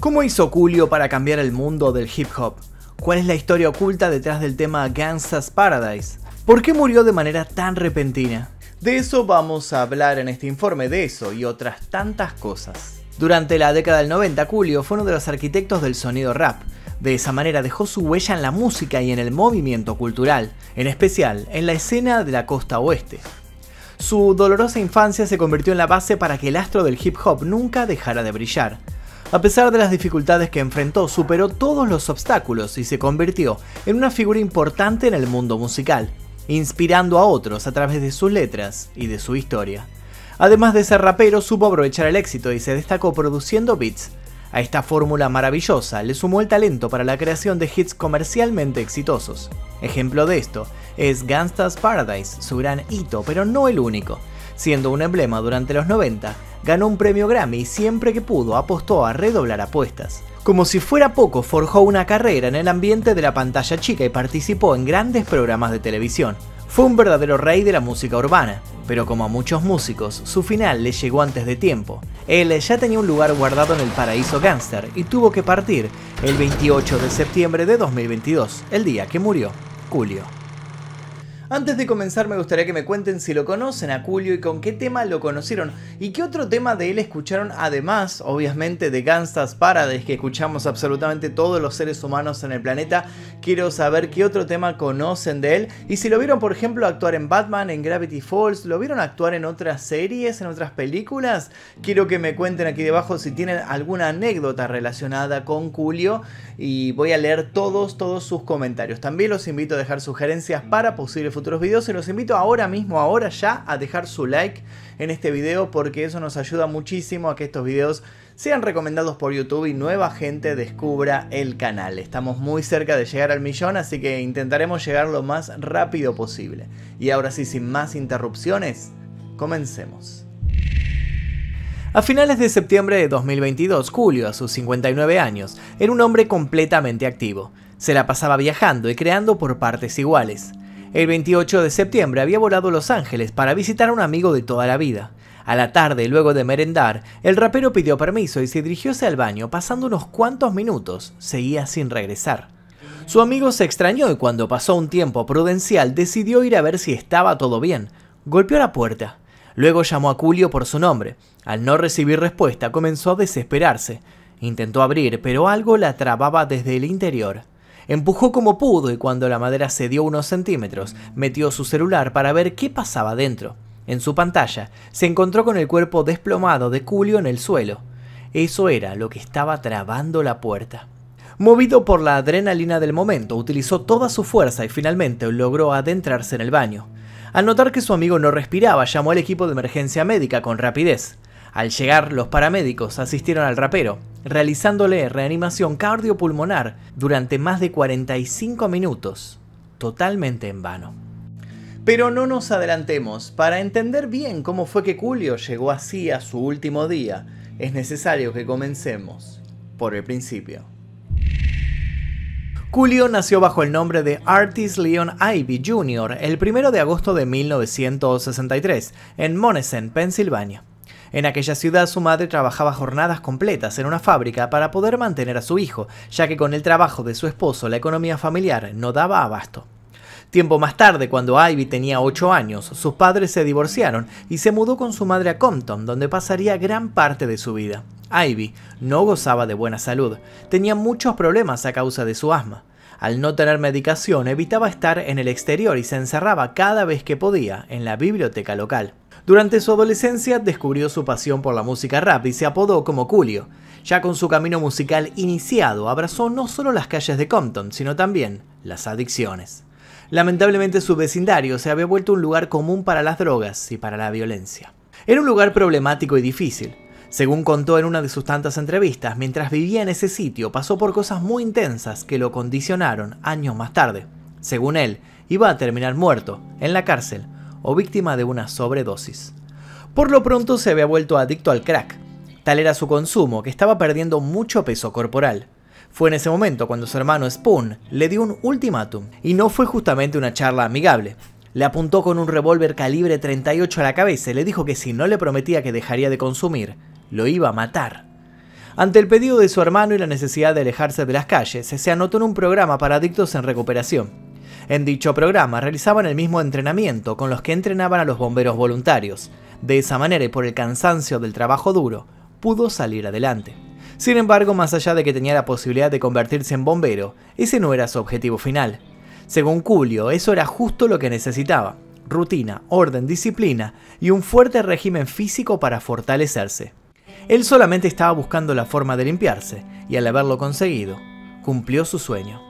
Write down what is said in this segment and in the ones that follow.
¿Cómo hizo Coolio para cambiar el mundo del hip hop? ¿Cuál es la historia oculta detrás del tema Gangsta's Paradise? ¿Por qué murió de manera tan repentina? De eso vamos a hablar en este informe, de eso y otras tantas cosas. Durante la década del 90, Coolio fue uno de los arquitectos del sonido rap. De esa manera dejó su huella en la música y en el movimiento cultural, en especial en la escena de la costa oeste. Su dolorosa infancia se convirtió en la base para que el astro del hip hop nunca dejara de brillar. A pesar de las dificultades que enfrentó, superó todos los obstáculos y se convirtió en una figura importante en el mundo musical, inspirando a otros a través de sus letras y de su historia. Además de ser rapero, supo aprovechar el éxito y se destacó produciendo beats. A esta fórmula maravillosa le sumó el talento para la creación de hits comercialmente exitosos. Ejemplo de esto es Gangsta's Paradise, su gran hito, pero no el único. Siendo un emblema durante los 90, ganó un premio Grammy y siempre que pudo apostó a redoblar apuestas. Como si fuera poco, forjó una carrera en el ambiente de la pantalla chica y participó en grandes programas de televisión. Fue un verdadero rey de la música urbana, pero como a muchos músicos, su final le llegó antes de tiempo. Él ya tenía un lugar guardado en el paraíso gangster y tuvo que partir el 28 de septiembre de 2022, el día que murió Julio. Antes de comenzar me gustaría que me cuenten si lo conocen a Julio y con qué tema lo conocieron y qué otro tema de él escucharon además, obviamente, de Gangsta's Paradise que escuchamos absolutamente todos los seres humanos en el planeta. Quiero saber qué otro tema conocen de él y si lo vieron, por ejemplo, actuar en Batman, en Gravity Falls, lo vieron actuar en otras series, en otras películas. Quiero que me cuenten aquí debajo si tienen alguna anécdota relacionada con Julio y voy a leer todos, todos sus comentarios. También los invito a dejar sugerencias para posibles futuros videos y los invito ahora mismo, ahora ya, a dejar su like en este video porque eso nos ayuda muchísimo a que estos videos sean recomendados por YouTube y nueva gente descubra el canal. Estamos muy cerca de llegar al millón, así que intentaremos llegar lo más rápido posible. Y ahora sí, sin más interrupciones, comencemos. A finales de septiembre de 2022, Julio, a sus 59 años, era un hombre completamente activo. Se la pasaba viajando y creando por partes iguales. El 28 de septiembre había volado a Los Ángeles para visitar a un amigo de toda la vida. A la tarde, luego de merendar, el rapero pidió permiso y se dirigió hacia el baño, pasando unos cuantos minutos, seguía sin regresar. Su amigo se extrañó y cuando pasó un tiempo prudencial decidió ir a ver si estaba todo bien. Golpeó la puerta. Luego llamó a Julio por su nombre. Al no recibir respuesta comenzó a desesperarse. Intentó abrir, pero algo la trababa desde el interior. Empujó como pudo y cuando la madera cedió unos centímetros, metió su celular para ver qué pasaba dentro. En su pantalla se encontró con el cuerpo desplomado de Julio en el suelo. Eso era lo que estaba trabando la puerta. Movido por la adrenalina del momento, utilizó toda su fuerza y finalmente logró adentrarse en el baño. Al notar que su amigo no respiraba, llamó al equipo de emergencia médica con rapidez. Al llegar, los paramédicos asistieron al rapero, realizándole reanimación cardiopulmonar durante más de 45 minutos, totalmente en vano. Pero no nos adelantemos, para entender bien cómo fue que Julio llegó así a su último día, es necesario que comencemos por el principio. Julio nació bajo el nombre de Artis Leon Ivy Jr. el 1 de agosto de 1963 en Monessen, Pensilvania. En aquella ciudad su madre trabajaba jornadas completas en una fábrica para poder mantener a su hijo, ya que con el trabajo de su esposo la economía familiar no daba abasto. Tiempo más tarde, cuando Ivy tenía 8 años, sus padres se divorciaron y se mudó con su madre a Compton, donde pasaría gran parte de su vida. Ivy no gozaba de buena salud, tenía muchos problemas a causa de su asma. Al no tener medicación, evitaba estar en el exterior y se encerraba cada vez que podía en la biblioteca local. Durante su adolescencia descubrió su pasión por la música rap y se apodó como Julio. Ya con su camino musical iniciado, abrazó no solo las calles de Compton, sino también las adicciones. Lamentablemente su vecindario se había vuelto un lugar común para las drogas y para la violencia. Era un lugar problemático y difícil. Según contó en una de sus tantas entrevistas, mientras vivía en ese sitio pasó por cosas muy intensas que lo condicionaron años más tarde. Según él, iba a terminar muerto, en la cárcel, o víctima de una sobredosis. Por lo pronto se había vuelto adicto al crack. Tal era su consumo que estaba perdiendo mucho peso corporal. Fue en ese momento cuando su hermano Spoon le dio un ultimátum, y no fue justamente una charla amigable. Le apuntó con un revólver calibre 38 a la cabeza y le dijo que si no le prometía que dejaría de consumir, lo iba a matar. Ante el pedido de su hermano y la necesidad de alejarse de las calles, se anotó en un programa para adictos en recuperación. En dicho programa realizaban el mismo entrenamiento con los que entrenaban a los bomberos voluntarios. De esa manera y por el cansancio del trabajo duro, pudo salir adelante. Sin embargo, más allá de que tenía la posibilidad de convertirse en bombero, ese no era su objetivo final. Según Julio, eso era justo lo que necesitaba. Rutina, orden, disciplina y un fuerte régimen físico para fortalecerse. Él solamente estaba buscando la forma de limpiarse, y al haberlo conseguido, cumplió su sueño.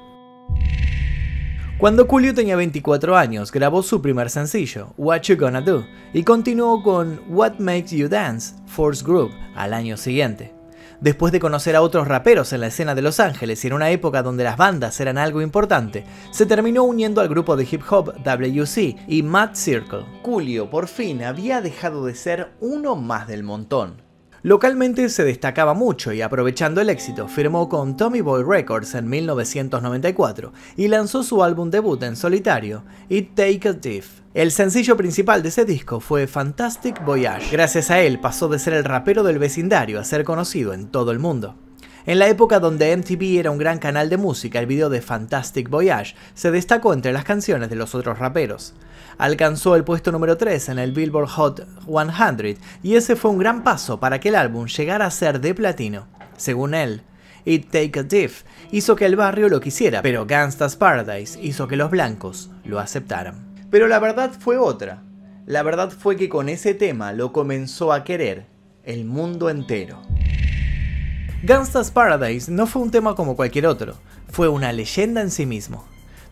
Cuando Julio tenía 24 años, grabó su primer sencillo, What You Gonna Do, y continuó con What Makes You Dance, Force Group, al año siguiente. Después de conocer a otros raperos en la escena de Los Ángeles y en una época donde las bandas eran algo importante, se terminó uniendo al grupo de hip hop WC y Mad Circle. Julio por fin había dejado de ser uno más del montón. Localmente se destacaba mucho y aprovechando el éxito firmó con Tommy Boy Records en 1994 y lanzó su álbum debut en solitario, It Take a Diff. El sencillo principal de ese disco fue Fantastic Voyage. Gracias a él pasó de ser el rapero del vecindario a ser conocido en todo el mundo. En la época donde MTV era un gran canal de música, el video de Fantastic Voyage se destacó entre las canciones de los otros raperos. Alcanzó el puesto número 3 en el Billboard Hot 100 y ese fue un gran paso para que el álbum llegara a ser de platino. Según él, It Take a Diff hizo que el barrio lo quisiera, pero Gangsta's Paradise hizo que los blancos lo aceptaran. Pero la verdad fue otra. La verdad fue que con ese tema lo comenzó a querer el mundo entero. Gangsta's Paradise no fue un tema como cualquier otro, fue una leyenda en sí mismo.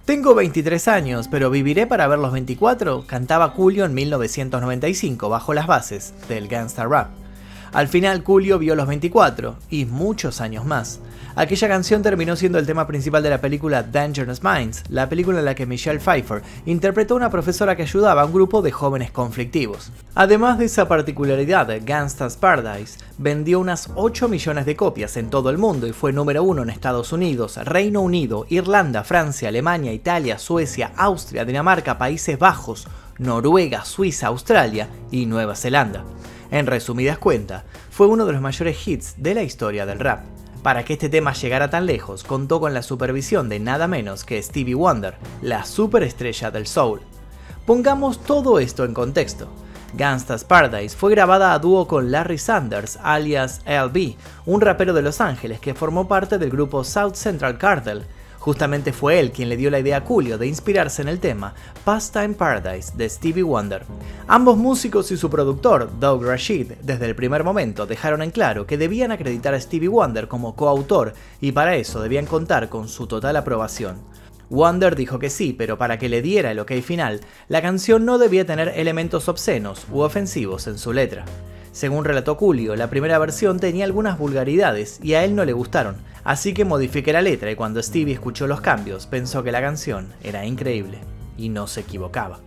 Tengo 23 años, pero viviré para ver los 24, cantaba Julio en 1995 bajo las bases del Gangsta Rap. Al final Julio vio los 24 y muchos años más. Aquella canción terminó siendo el tema principal de la película Dangerous Minds, la película en la que Michelle Pfeiffer interpretó a una profesora que ayudaba a un grupo de jóvenes conflictivos. Además de esa particularidad, Gangsta's Paradise vendió unas 8 millones de copias en todo el mundo y fue número uno en Estados Unidos, Reino Unido, Irlanda, Francia, Alemania, Italia, Suecia, Austria, Dinamarca, Países Bajos, Noruega, Suiza, Australia y Nueva Zelanda. En resumidas cuentas, fue uno de los mayores hits de la historia del rap. Para que este tema llegara tan lejos, contó con la supervisión de nada menos que Stevie Wonder, la superestrella del soul. Pongamos todo esto en contexto. Gangsta's Paradise fue grabada a dúo con Larry Sanders, alias LB, un rapero de Los Ángeles que formó parte del grupo South Central Cartel, Justamente fue él quien le dio la idea a Julio de inspirarse en el tema Pastime Paradise de Stevie Wonder. Ambos músicos y su productor, Doug Rashid, desde el primer momento dejaron en claro que debían acreditar a Stevie Wonder como coautor y para eso debían contar con su total aprobación. Wonder dijo que sí, pero para que le diera el ok final, la canción no debía tener elementos obscenos u ofensivos en su letra. Según relató Julio, la primera versión tenía algunas vulgaridades y a él no le gustaron, Así que modifiqué la letra y cuando Stevie escuchó los cambios pensó que la canción era increíble. Y no se equivocaba.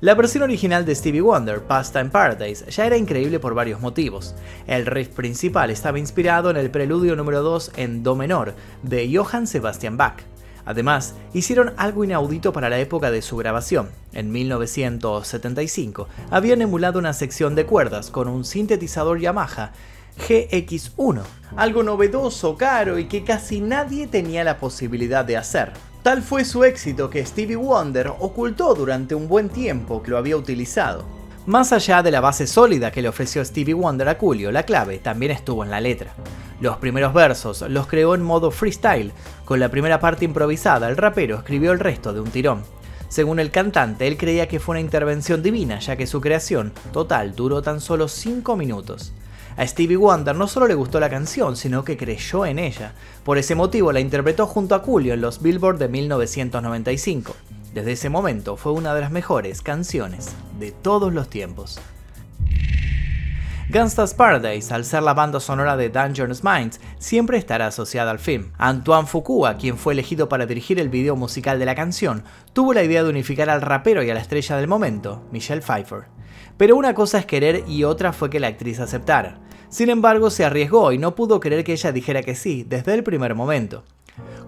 La versión original de Stevie Wonder, Pasta in Paradise, ya era increíble por varios motivos. El riff principal estaba inspirado en el preludio número 2 en Do menor de Johann Sebastian Bach. Además, hicieron algo inaudito para la época de su grabación. En 1975 habían emulado una sección de cuerdas con un sintetizador Yamaha GX1, algo novedoso, caro y que casi nadie tenía la posibilidad de hacer. Tal fue su éxito que Stevie Wonder ocultó durante un buen tiempo que lo había utilizado. Más allá de la base sólida que le ofreció Stevie Wonder a Julio, la clave también estuvo en la letra. Los primeros versos los creó en modo freestyle, con la primera parte improvisada el rapero escribió el resto de un tirón. Según el cantante, él creía que fue una intervención divina, ya que su creación total duró tan solo 5 minutos. A Stevie Wonder no solo le gustó la canción, sino que creyó en ella. Por ese motivo la interpretó junto a Julio en los Billboard de 1995. Desde ese momento fue una de las mejores canciones de todos los tiempos. Gangsta's Paradise, al ser la banda sonora de Dangerous Minds, siempre estará asociada al film. Antoine Fukua, quien fue elegido para dirigir el video musical de la canción, tuvo la idea de unificar al rapero y a la estrella del momento, Michelle Pfeiffer. Pero una cosa es querer y otra fue que la actriz aceptara. Sin embargo, se arriesgó y no pudo creer que ella dijera que sí desde el primer momento.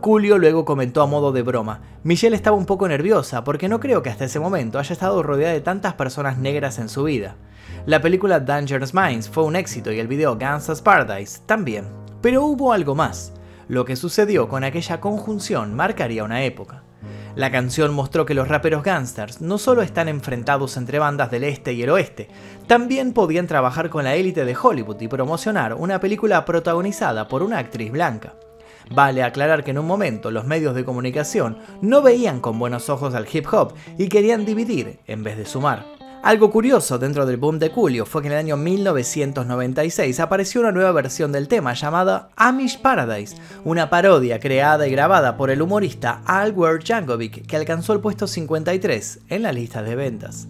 Julio luego comentó a modo de broma, Michelle estaba un poco nerviosa porque no creo que hasta ese momento haya estado rodeada de tantas personas negras en su vida. La película Dangerous Minds fue un éxito y el video Gangsta's Paradise también. Pero hubo algo más. Lo que sucedió con aquella conjunción marcaría una época. La canción mostró que los raperos gangsters no solo están enfrentados entre bandas del este y el oeste, también podían trabajar con la élite de Hollywood y promocionar una película protagonizada por una actriz blanca. Vale aclarar que en un momento los medios de comunicación no veían con buenos ojos al hip hop y querían dividir en vez de sumar. Algo curioso dentro del boom de Coolio fue que en el año 1996 apareció una nueva versión del tema llamada Amish Paradise, una parodia creada y grabada por el humorista Albert Jankovic que alcanzó el puesto 53 en la lista de ventas.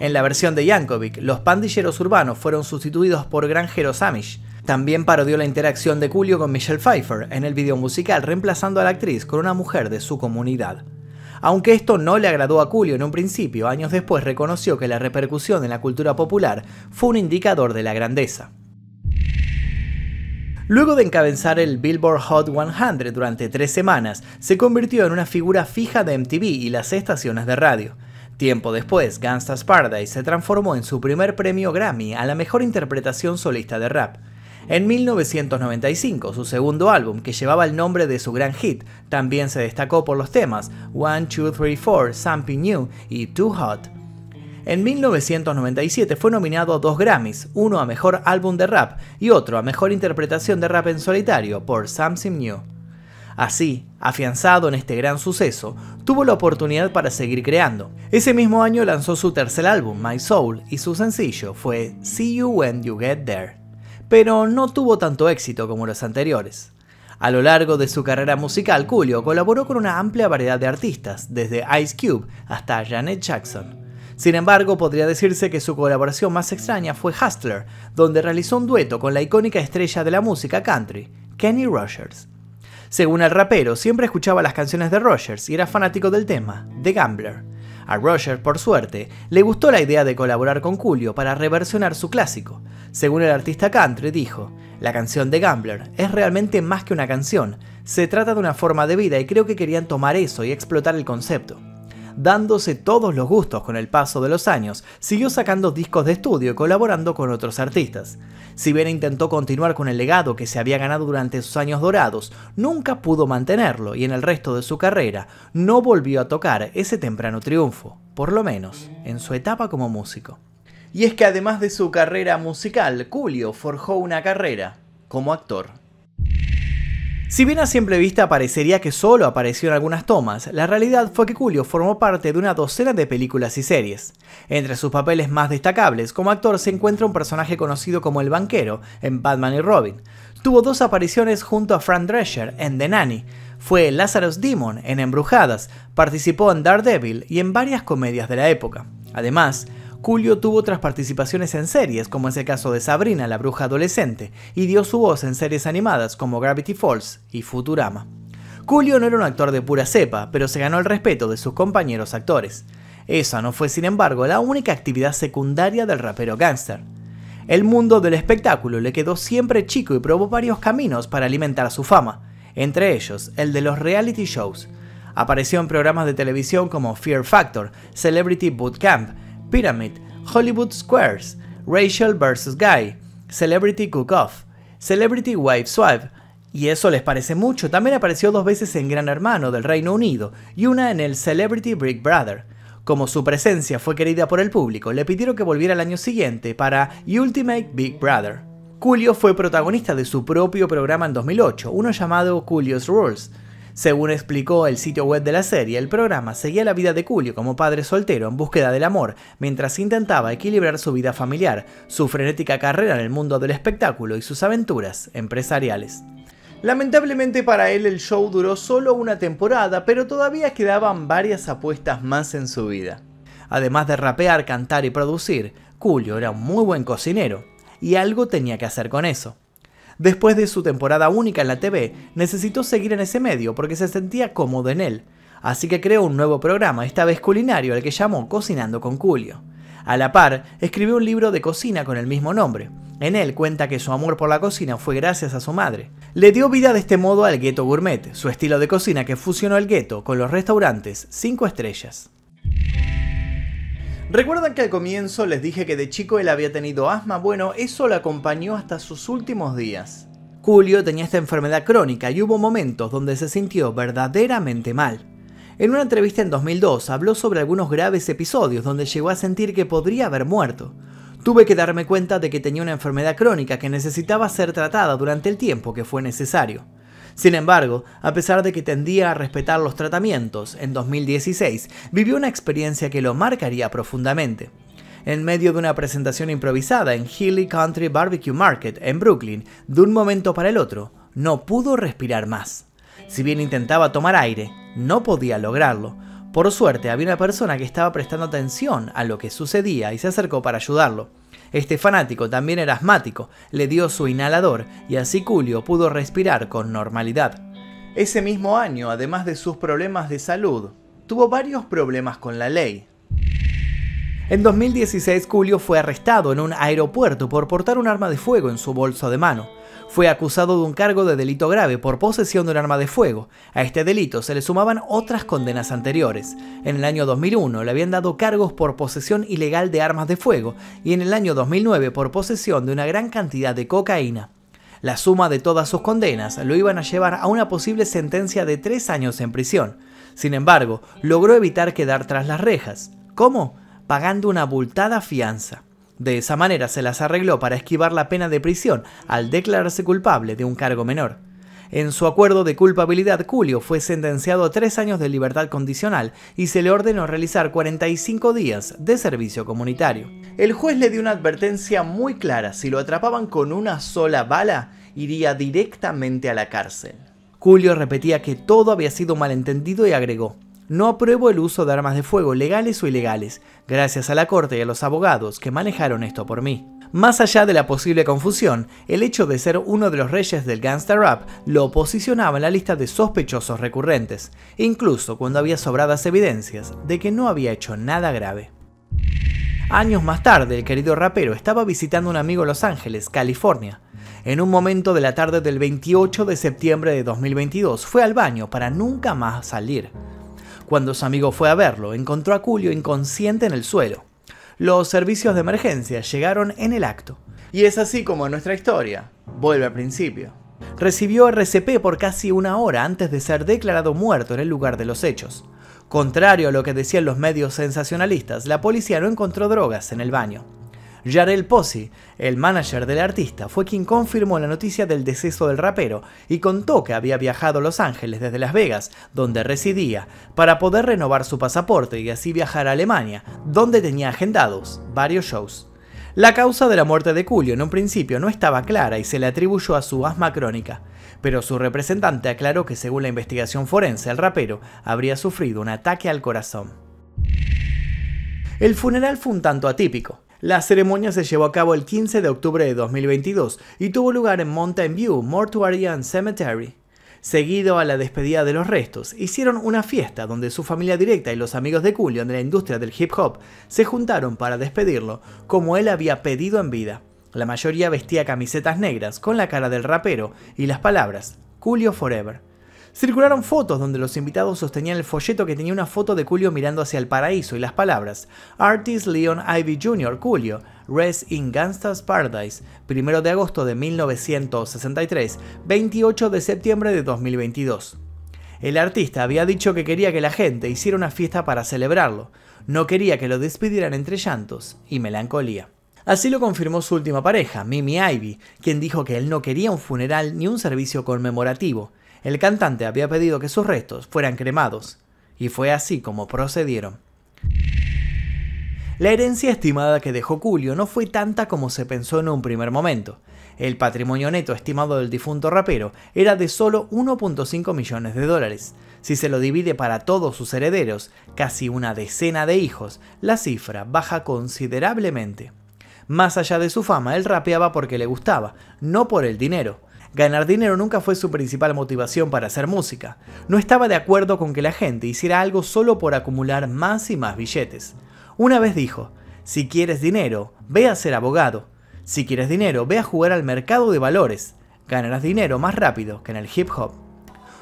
En la versión de Jankovic, los pandilleros urbanos fueron sustituidos por granjeros Amish. También parodió la interacción de Coolio con Michelle Pfeiffer en el video musical, reemplazando a la actriz con una mujer de su comunidad. Aunque esto no le agradó a Culio en un principio, años después reconoció que la repercusión en la cultura popular fue un indicador de la grandeza. Luego de encabezar el Billboard Hot 100 durante tres semanas, se convirtió en una figura fija de MTV y las estaciones de radio. Tiempo después, Gangsta's Paradise se transformó en su primer premio Grammy a la mejor interpretación solista de rap. En 1995, su segundo álbum, que llevaba el nombre de su gran hit, también se destacó por los temas One, Two, Three, Four, Something New y Too Hot. En 1997 fue nominado a dos Grammys, uno a Mejor Álbum de Rap y otro a Mejor Interpretación de Rap en Solitario por Something New. Así, afianzado en este gran suceso, tuvo la oportunidad para seguir creando. Ese mismo año lanzó su tercer álbum, My Soul, y su sencillo fue See You When You Get There pero no tuvo tanto éxito como los anteriores. A lo largo de su carrera musical, Julio colaboró con una amplia variedad de artistas, desde Ice Cube hasta Janet Jackson. Sin embargo, podría decirse que su colaboración más extraña fue Hustler, donde realizó un dueto con la icónica estrella de la música country, Kenny Rogers. Según el rapero, siempre escuchaba las canciones de Rogers y era fanático del tema, The Gambler. A Rogers, por suerte, le gustó la idea de colaborar con Julio para reversionar su clásico, según el artista country, dijo, la canción de Gambler es realmente más que una canción, se trata de una forma de vida y creo que querían tomar eso y explotar el concepto. Dándose todos los gustos con el paso de los años, siguió sacando discos de estudio y colaborando con otros artistas. Si bien intentó continuar con el legado que se había ganado durante sus años dorados, nunca pudo mantenerlo y en el resto de su carrera no volvió a tocar ese temprano triunfo, por lo menos en su etapa como músico. Y es que además de su carrera musical, Julio forjó una carrera como actor. Si bien a simple vista parecería que solo apareció en algunas tomas, la realidad fue que Julio formó parte de una docena de películas y series. Entre sus papeles más destacables como actor se encuentra un personaje conocido como el banquero en Batman y Robin. Tuvo dos apariciones junto a Fran Drescher en The Nanny. Fue Lazarus Demon en Embrujadas, participó en Daredevil y en varias comedias de la época. Además, Julio tuvo otras participaciones en series, como es el caso de Sabrina, la bruja adolescente, y dio su voz en series animadas como Gravity Falls y Futurama. Julio no era un actor de pura cepa, pero se ganó el respeto de sus compañeros actores. Esa no fue, sin embargo, la única actividad secundaria del rapero gangster. El mundo del espectáculo le quedó siempre chico y probó varios caminos para alimentar su fama, entre ellos el de los reality shows. Apareció en programas de televisión como Fear Factor, Celebrity Bootcamp, Pyramid, Hollywood Squares, Rachel vs. Guy, Celebrity Cook-Off, Celebrity Wife Swap, y eso les parece mucho, también apareció dos veces en Gran Hermano del Reino Unido y una en el Celebrity Big Brother. Como su presencia fue querida por el público, le pidieron que volviera el año siguiente para Ultimate Big Brother. Julio fue protagonista de su propio programa en 2008, uno llamado Julio's Rules, según explicó el sitio web de la serie, el programa seguía la vida de Julio como padre soltero en búsqueda del amor, mientras intentaba equilibrar su vida familiar, su frenética carrera en el mundo del espectáculo y sus aventuras empresariales. Lamentablemente para él el show duró solo una temporada, pero todavía quedaban varias apuestas más en su vida. Además de rapear, cantar y producir, Julio era un muy buen cocinero, y algo tenía que hacer con eso. Después de su temporada única en la TV, necesitó seguir en ese medio porque se sentía cómodo en él. Así que creó un nuevo programa, esta vez culinario, al que llamó Cocinando con Julio. A la par, escribió un libro de cocina con el mismo nombre. En él cuenta que su amor por la cocina fue gracias a su madre. Le dio vida de este modo al Ghetto Gourmet, su estilo de cocina que fusionó el gueto con los restaurantes 5 estrellas. ¿Recuerdan que al comienzo les dije que de chico él había tenido asma? Bueno, eso lo acompañó hasta sus últimos días. Julio tenía esta enfermedad crónica y hubo momentos donde se sintió verdaderamente mal. En una entrevista en 2002 habló sobre algunos graves episodios donde llegó a sentir que podría haber muerto. Tuve que darme cuenta de que tenía una enfermedad crónica que necesitaba ser tratada durante el tiempo que fue necesario. Sin embargo, a pesar de que tendía a respetar los tratamientos, en 2016 vivió una experiencia que lo marcaría profundamente. En medio de una presentación improvisada en Healy Country Barbecue Market en Brooklyn, de un momento para el otro, no pudo respirar más. Si bien intentaba tomar aire, no podía lograrlo. Por suerte había una persona que estaba prestando atención a lo que sucedía y se acercó para ayudarlo. Este fanático también era asmático, le dio su inhalador y así Julio pudo respirar con normalidad. Ese mismo año, además de sus problemas de salud, tuvo varios problemas con la ley. En 2016, Julio fue arrestado en un aeropuerto por portar un arma de fuego en su bolso de mano. Fue acusado de un cargo de delito grave por posesión de un arma de fuego. A este delito se le sumaban otras condenas anteriores. En el año 2001 le habían dado cargos por posesión ilegal de armas de fuego y en el año 2009 por posesión de una gran cantidad de cocaína. La suma de todas sus condenas lo iban a llevar a una posible sentencia de tres años en prisión. Sin embargo, logró evitar quedar tras las rejas. ¿Cómo? pagando una abultada fianza. De esa manera se las arregló para esquivar la pena de prisión al declararse culpable de un cargo menor. En su acuerdo de culpabilidad, Julio fue sentenciado a tres años de libertad condicional y se le ordenó realizar 45 días de servicio comunitario. El juez le dio una advertencia muy clara, si lo atrapaban con una sola bala, iría directamente a la cárcel. Julio repetía que todo había sido malentendido y agregó, no apruebo el uso de armas de fuego legales o ilegales, gracias a la corte y a los abogados que manejaron esto por mí. Más allá de la posible confusión, el hecho de ser uno de los reyes del gangster rap lo posicionaba en la lista de sospechosos recurrentes, incluso cuando había sobradas evidencias de que no había hecho nada grave. Años más tarde, el querido rapero estaba visitando a un amigo en Los Ángeles, California. En un momento de la tarde del 28 de septiembre de 2022 fue al baño para nunca más salir. Cuando su amigo fue a verlo, encontró a Julio inconsciente en el suelo. Los servicios de emergencia llegaron en el acto. Y es así como nuestra historia vuelve al principio. Recibió RCP por casi una hora antes de ser declarado muerto en el lugar de los hechos. Contrario a lo que decían los medios sensacionalistas, la policía no encontró drogas en el baño. Jarell Pozzi, el manager del artista, fue quien confirmó la noticia del deceso del rapero y contó que había viajado a Los Ángeles desde Las Vegas, donde residía, para poder renovar su pasaporte y así viajar a Alemania, donde tenía agendados varios shows. La causa de la muerte de Julio en un principio no estaba clara y se le atribuyó a su asma crónica, pero su representante aclaró que según la investigación forense el rapero habría sufrido un ataque al corazón. El funeral fue un tanto atípico. La ceremonia se llevó a cabo el 15 de octubre de 2022 y tuvo lugar en Mountain View Mortuary and Cemetery. Seguido a la despedida de los restos, hicieron una fiesta donde su familia directa y los amigos de Julio de la industria del hip hop se juntaron para despedirlo como él había pedido en vida. La mayoría vestía camisetas negras con la cara del rapero y las palabras Julio Forever. Circularon fotos donde los invitados sostenían el folleto que tenía una foto de Julio mirando hacia el paraíso y las palabras Artist Leon Ivy Jr. Julio, Rest in Gangsta's Paradise, 1 de agosto de 1963, 28 de septiembre de 2022. El artista había dicho que quería que la gente hiciera una fiesta para celebrarlo, no quería que lo despidieran entre llantos y melancolía. Así lo confirmó su última pareja, Mimi Ivy, quien dijo que él no quería un funeral ni un servicio conmemorativo, el cantante había pedido que sus restos fueran cremados, y fue así como procedieron. La herencia estimada que dejó Julio no fue tanta como se pensó en un primer momento. El patrimonio neto estimado del difunto rapero era de solo 1.5 millones de dólares. Si se lo divide para todos sus herederos, casi una decena de hijos, la cifra baja considerablemente. Más allá de su fama, él rapeaba porque le gustaba, no por el dinero. Ganar dinero nunca fue su principal motivación para hacer música. No estaba de acuerdo con que la gente hiciera algo solo por acumular más y más billetes. Una vez dijo, si quieres dinero, ve a ser abogado. Si quieres dinero, ve a jugar al mercado de valores. Ganarás dinero más rápido que en el hip hop.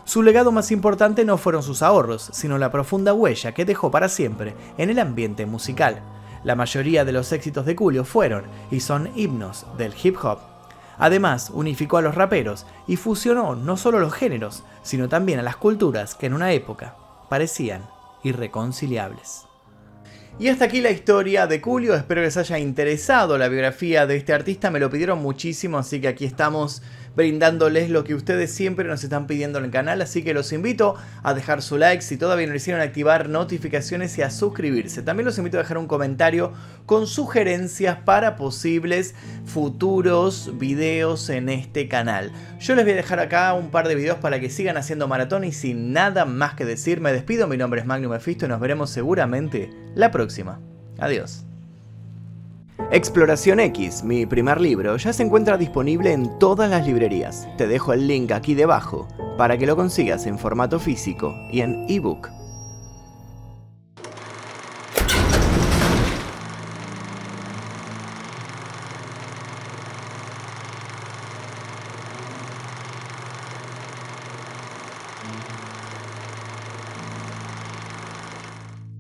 Su legado más importante no fueron sus ahorros, sino la profunda huella que dejó para siempre en el ambiente musical. La mayoría de los éxitos de Julio fueron y son himnos del hip hop. Además, unificó a los raperos y fusionó no solo los géneros, sino también a las culturas que en una época parecían irreconciliables. Y hasta aquí la historia de Julio, espero que les haya interesado la biografía de este artista, me lo pidieron muchísimo, así que aquí estamos brindándoles lo que ustedes siempre nos están pidiendo en el canal, así que los invito a dejar su like si todavía no lo hicieron, activar notificaciones y a suscribirse. También los invito a dejar un comentario con sugerencias para posibles futuros videos en este canal. Yo les voy a dejar acá un par de videos para que sigan haciendo maratón y sin nada más que decir me despido, mi nombre es Magnum Mephisto y nos veremos seguramente la próxima. Adiós. Exploración X, mi primer libro, ya se encuentra disponible en todas las librerías. Te dejo el link aquí debajo para que lo consigas en formato físico y en ebook.